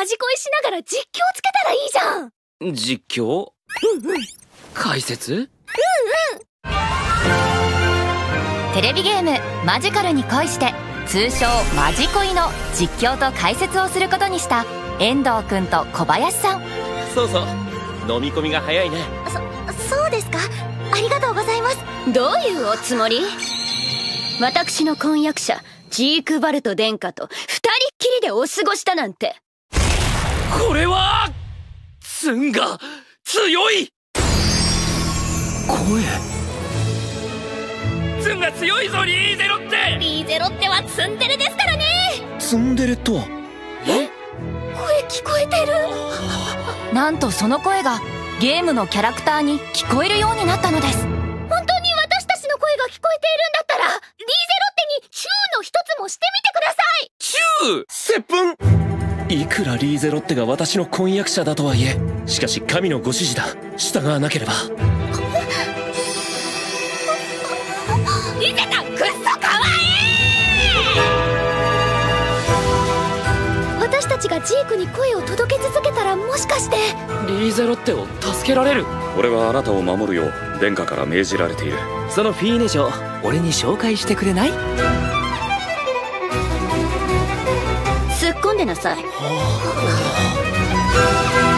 マジ恋しながら実況つけたらいいじゃん。実況？うんうん解説？うんうんテレビゲーム「マジカルに恋して」通称「マジ恋」の実況と解説をすることにした。遠藤くんと小林さん。そうそう飲み込みが早いね。そそうですか？ありがとうございます。どういうおつもり？私の婚約者ジークバルト殿下と二人っきりでお過ごしたなんてこれはツンが強い。声。ツンが強いぞリーゼロって。リーゼロってはツンデレですからね。ツンデレとは？え？声聞こえてる。なんとその声がゲームのキャラクターに聞こえるようになったのです。本当に私たちの声が聞こえているんだったらリーゼロッテにチューの一つもしてみてください。チュー？接吻いくらリーゼロッテが私の婚約者だとはいえしかし神のご指示だ。従わなければ。リゼタくっそかわいい！私たちがジークに声を届け続けたらもしかして。リーゼロッテを助けられる。俺はあなたを守るよう殿下から命じられている。そのフィーネ嬢俺に紹介してくれない？っ込んでなさい。はあ